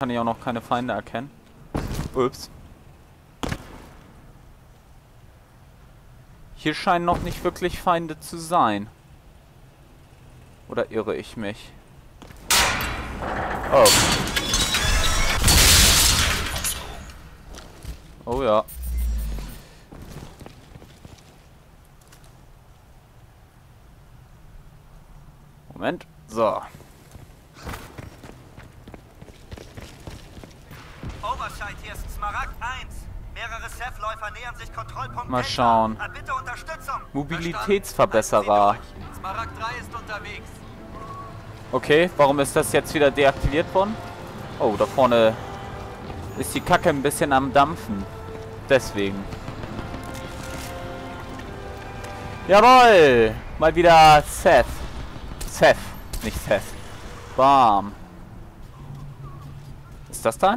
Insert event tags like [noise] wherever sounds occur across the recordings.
kann ich auch noch keine Feinde erkennen. Ups. Hier scheinen noch nicht wirklich Feinde zu sein. Oder irre ich mich? Oh. Oh ja. Moment. So. Oberscheid, hier ist Smaragd 1. Mehrere Seth-Läufer nähern sich Kontrollpunkt Mal schauen. Bitte Unterstützung. Mobilitätsverbesserer. Smaragd 3 ist unterwegs. Okay, warum ist das jetzt wieder deaktiviert worden? Oh, da vorne ist die Kacke ein bisschen am Dampfen. Deswegen. Jawoll! Mal wieder Seth. Seth, nicht Seth. Bam. Ist das da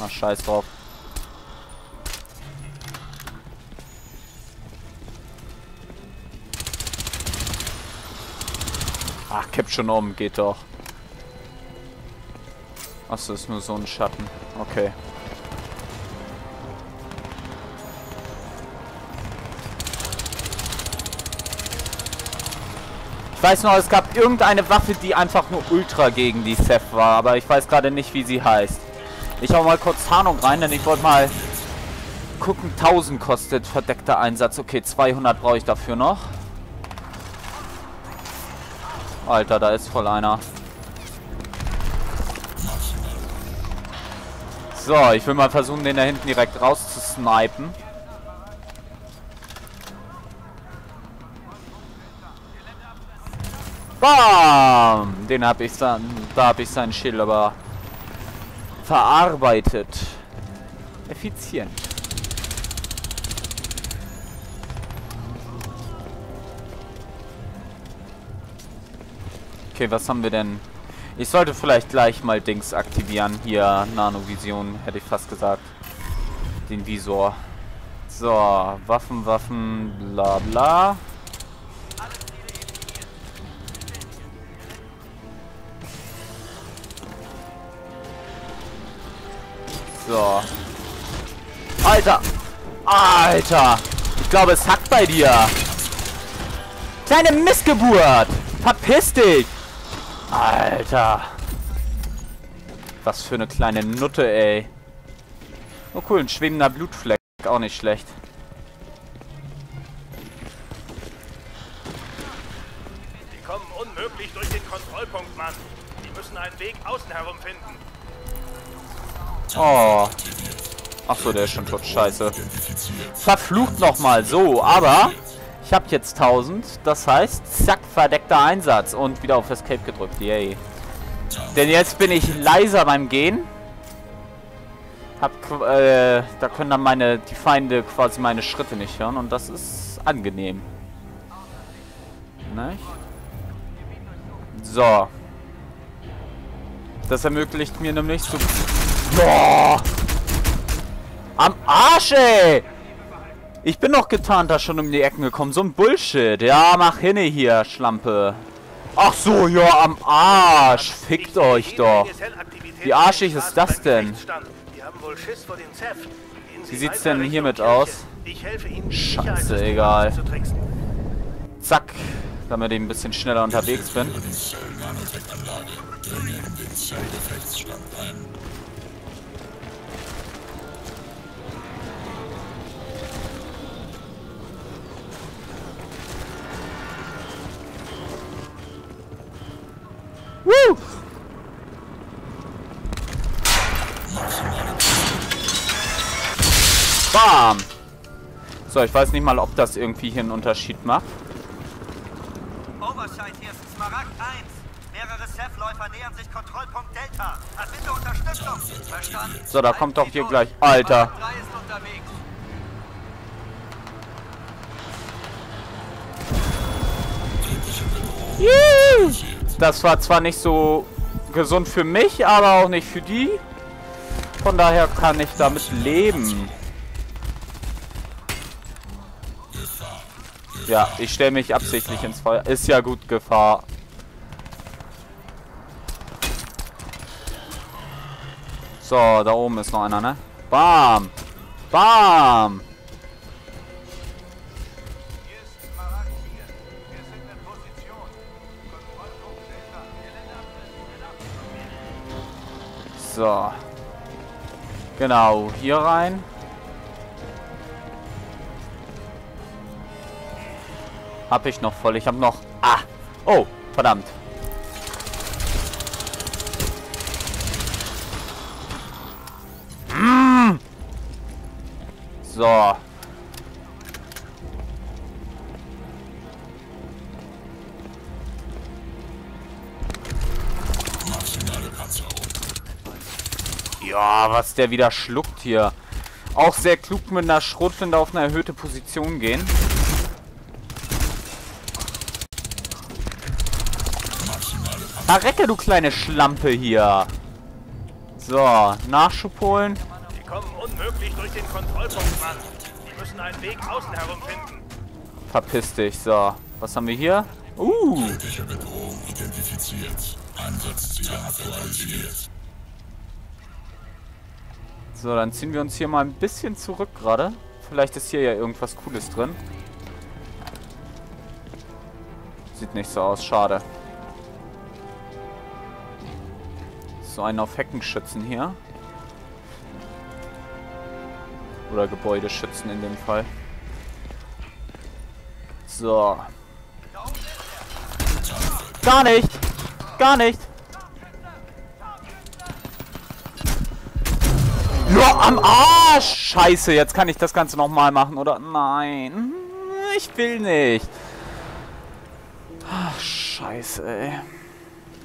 Ach, scheiß drauf. Ach, kippt schon um, geht doch. Achso, ist nur so ein Schatten. Okay. Ich weiß noch, es gab irgendeine Waffe, die einfach nur Ultra gegen die Seth war, aber ich weiß gerade nicht, wie sie heißt. Ich hau mal kurz Tarnung rein, denn ich wollte mal gucken. 1000 kostet verdeckter Einsatz. Okay, 200 brauche ich dafür noch. Alter, da ist voll einer. So, ich will mal versuchen, den da hinten direkt rauszusnipen. Bam! Den hab ich dann, da hab ich sein Schild aber verarbeitet. Effizient. Okay, was haben wir denn? Ich sollte vielleicht gleich mal Dings aktivieren. Hier, Nanovision, hätte ich fast gesagt. Den Visor. So, Waffen, Waffen, bla bla. So. Alter! Alter! Ich glaube, es hackt bei dir. Kleine Missgeburt! Verpiss dich! Alter. Was für eine kleine Nutte, ey. Oh cool, ein schwebender Blutfleck. Auch nicht schlecht. Die kommen unmöglich durch den Kontrollpunkt, Mann. Die müssen einen Weg außen herum finden. Oh. Ach so, der ist schon tot. Scheiße. Verflucht nochmal. So, aber ich habe jetzt 1000. Das heißt, zack, verdeckter Einsatz. Und wieder auf Escape gedrückt. Yay. Denn jetzt bin ich leiser beim Gehen. Hab, äh, da können dann meine, die Feinde quasi meine Schritte nicht hören. Und das ist angenehm. Ne? So. Das ermöglicht mir nämlich zu... Boah! Am Arsch, ey! Ich bin doch getarnt da schon um die Ecken gekommen. So ein Bullshit. Ja, mach hinne hier, Schlampe. Ach so, ja, am Arsch. Fickt euch doch. Wie arschig ist das denn? Wie sieht's denn hiermit aus? Scheiße, egal. Zack. Damit ich ein bisschen schneller unterwegs bin. Woo! Bam! So, ich weiß nicht mal, ob das irgendwie hier einen Unterschied macht. Oberscheid, hier ist Smaragd 1. Mehrere Seth-Läufer nähern sich Kontrollpunkt Delta. Hat bitte Unterstützung. Verstanden. So, da kommt doch hier gleich... Alter! Smaragd 3 ist unterwegs. Juhu. Das war zwar nicht so gesund für mich, aber auch nicht für die. Von daher kann ich damit leben. Ja, ich stelle mich absichtlich ins Feuer. Ist ja gut, Gefahr. So, da oben ist noch einer, ne? Bam! Bam! So. Genau, hier rein. Hab ich noch voll. Ich hab noch... Ah! Oh, verdammt. Mm. So. Ja, was der wieder schluckt hier. Auch sehr klug mit einer Schrotflinte auf eine erhöhte Position gehen. Verrecke, du kleine Schlampe hier. So, Nachschub holen. Die kommen unmöglich durch den Kontrollpunkt, Mann. Die müssen einen Weg außen herum finden. Verpiss dich. So, was haben wir hier? Uh, Tödliche Bedrohung identifiziert. Einsatzziel aktualisiert. So, dann ziehen wir uns hier mal ein bisschen zurück gerade. Vielleicht ist hier ja irgendwas Cooles drin. Sieht nicht so aus, schade. So einen auf Heckenschützen hier. Oder Gebäudeschützen in dem Fall. So. Gar nicht! Gar nicht! Ja, am Arsch! Scheiße, jetzt kann ich das Ganze nochmal machen, oder? Nein. Ich will nicht. Ach, scheiße, ey.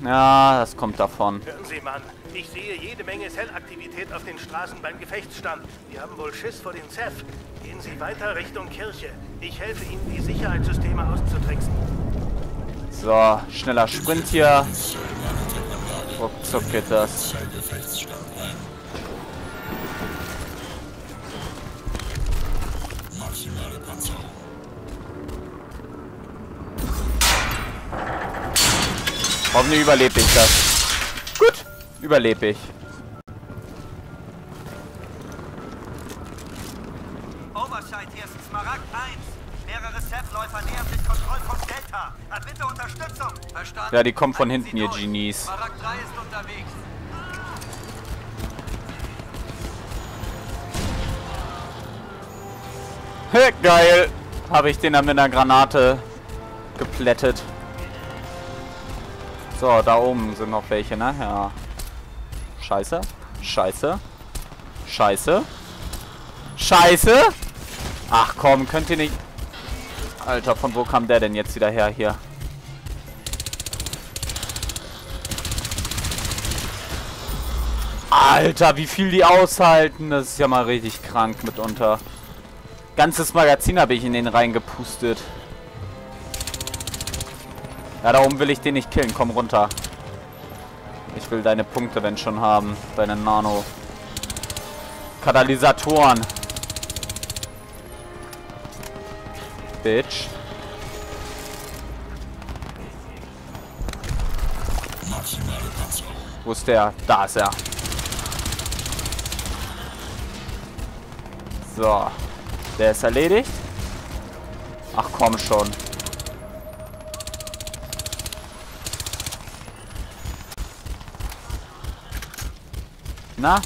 Ja, das kommt davon. Hören Sie, Mann. Ich sehe jede Menge Cell-Aktivität auf den Straßen beim Gefechtsstand. Die haben wohl Schiss vor den Zeph. Gehen Sie weiter Richtung Kirche. Ich helfe Ihnen, die Sicherheitssysteme auszutricksen. So, schneller Sprint hier. Ruckzuck geht das. Maximale Hoffentlich überlebe ich das. Gut, überlebe ich. Oberscheid, hier ist Smaragd 1. Mehrere Ceph-Läufer nähern sich Kontrollpunkt Delta. Hat bitte Unterstützung. Verstanden. Ja, die kommen von Halten hinten, ihr. Genies. Smaragd 3 ist unterwegs. Hä, Geil. Habe ich den dann mit einer Granate geplättet. So, da oben sind noch welche, ne? Ja. Scheiße. Scheiße. Scheiße. Scheiße. Ach komm, könnt ihr nicht... Alter, von wo kam der denn jetzt wieder her hier? Alter, wie viel die aushalten. Das ist ja mal richtig krank mitunter. Ganzes Magazin habe ich in den reingepustet. Ja, da oben will ich den nicht killen. Komm runter. Ich will deine Punkte, wenn schon haben. Deine Nano. Katalysatoren. Bitch. Wo ist der? Da ist er. So. Der ist erledigt. Ach komm schon. Na?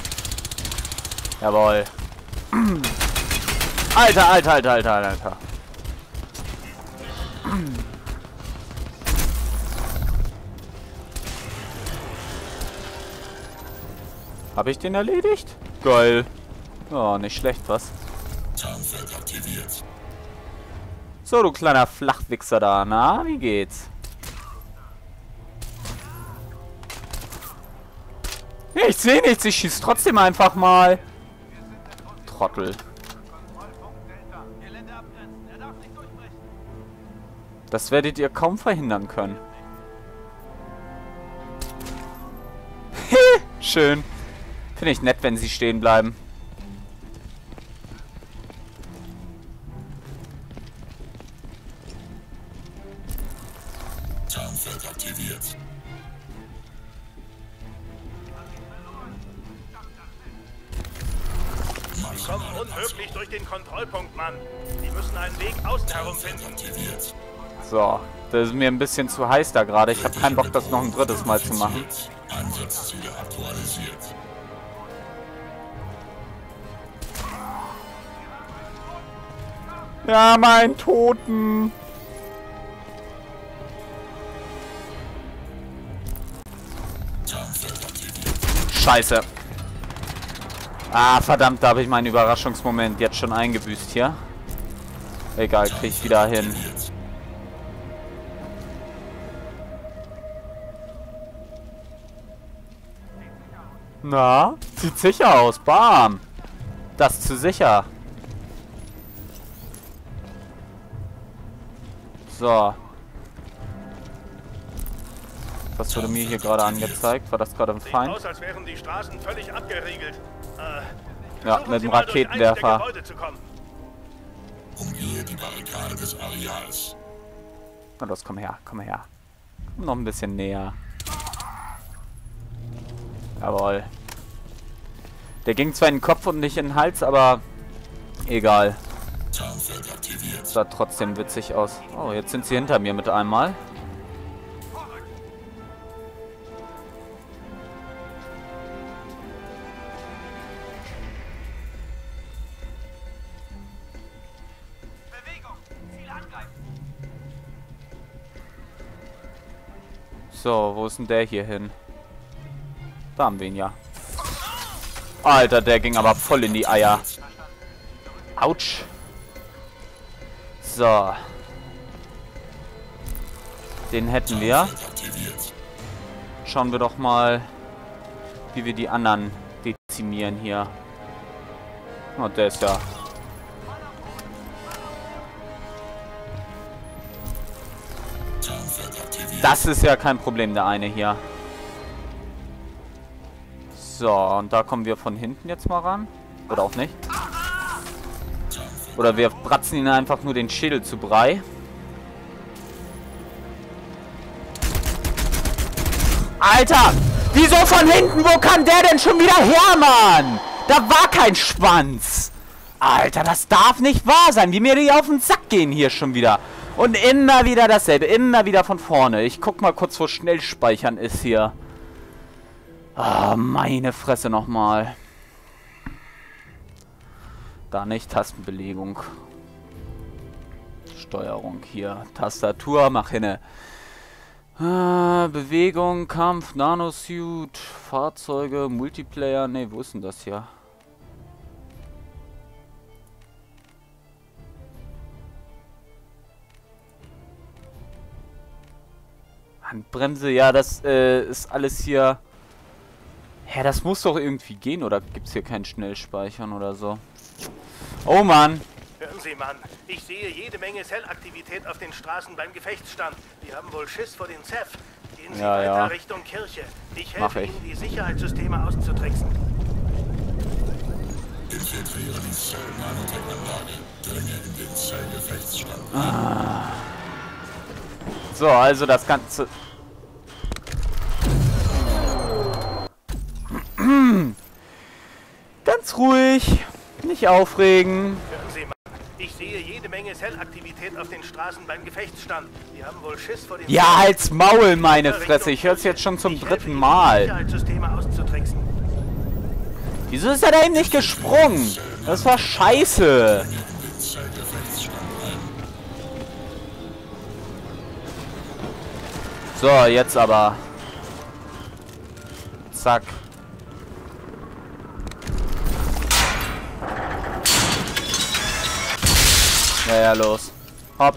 Jawohl. Alter, alter, alter, alter, alter. Habe ich den erledigt? Geil. Oh, nicht schlecht, was? Tarnfeld aktiviert. So, du kleiner Flachwichser da. Na, wie geht's? Ich sehe nichts, ich schieß trotzdem einfach mal. Trottel. Das werdet ihr kaum verhindern können. [laughs] Schön. Finde ich nett, wenn sie stehen bleiben. Tarnfeld aktiviert. Sie kommen unmöglich durch den Kontrollpunkt, Mann. Sie müssen einen Weg außen herum finden. So, das ist mir ein bisschen zu heiß da gerade. Ich habe keinen Bock, das noch ein drittes Mal zu machen. Aktualisiert. Ja, mein Toten. Scheiße. Ah, verdammt, da habe ich meinen Überraschungsmoment jetzt schon eingebüßt hier. Egal, krieg ich wieder hin. Na, sieht sicher aus. Bam. Das zu sicher. So. Was wurde mir hier gerade angezeigt? War das gerade ein Sieht Feind? aus, als wären die Straßen völlig abgeriegelt. Ja, mit dem Raketenwerfer. Umgehe die Barrikade des Areals. Na los, komm her, komm her. Komm noch ein bisschen näher. Jawohl. Der ging zwar in den Kopf und nicht in den Hals, aber egal. Sah trotzdem witzig aus. Oh, jetzt sind sie hinter mir mit einmal. So, wo ist denn der hier hin? Da haben wir ihn ja. Alter, der ging aber voll in die Eier. Autsch. So. Den hätten wir. Schauen wir doch mal, wie wir die anderen dezimieren hier. Oh, der ist ja... Das ist ja kein Problem, der eine hier. So, und da kommen wir von hinten jetzt mal ran. Oder auch nicht. Oder wir bratzen ihn einfach nur den Schädel zu Brei. Alter! Wieso von hinten? Wo kam der denn schon wieder her, Mann? Da war kein Schwanz. Alter, das darf nicht wahr sein. Wie mir die auf den Sack gehen hier schon wieder. Und immer wieder dasselbe. Immer wieder von vorne. Ich guck mal kurz, wo Schnellspeichern ist hier. Ah, meine Fresse nochmal. Da nicht, Tastenbelegung. Steuerung hier. Tastatur, mach hinne. Ah, Bewegung, Kampf, Nanosuit, Fahrzeuge, Multiplayer. Ne, wo ist denn das hier? Handbremse, ja, das äh, ist alles hier. Ja, das muss doch irgendwie gehen, oder gibt es hier kein Schnellspeichern oder so? Oh Mann! Hören Sie, Mann. Ich sehe jede Menge Zellaktivität auf den Straßen beim Gefechtsstand. Die haben wohl Schiss vor den Zeph. Gehen Sie Ja, weiter ja. Richtung Kirche. Ich Mach helfe ich. Ihnen, die Sicherheitssysteme auszutricksen. Infiltriere die Zell-Nanotech-Anlage. Dringe in den Zellgefechtsstand. So, also das Ganze. Nicht aufregen. Hören Sie, Mann. Ich sehe jede Menge Zellaktivität auf den Straßen beim Gefechtsstand. Die haben wohl Schiss vor den Ja, halt's Maul, meine Fresse. Ich hör's jetzt schon zum dritten Mal. Wieso ist er da eben nicht gesprungen? Das war scheiße. So, jetzt aber. Zack. Ja, ja, los. Hopp.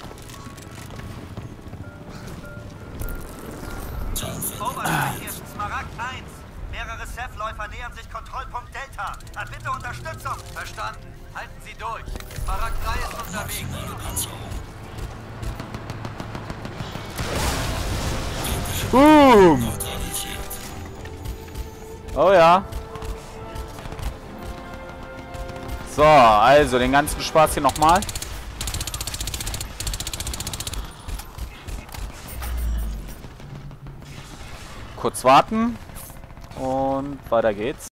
Tarnfeld Oberst, hier ist Smaragd 1. Mehrere Ceph-Läufer nähern sich Kontrollpunkt Delta. Hat bitte Unterstützung. Verstanden. Halten Sie durch. Smaragd 3 ist unterwegs. Boom. Oh ja. So, also den ganzen Spaß hier nochmal. Kurz warten. Und weiter geht's.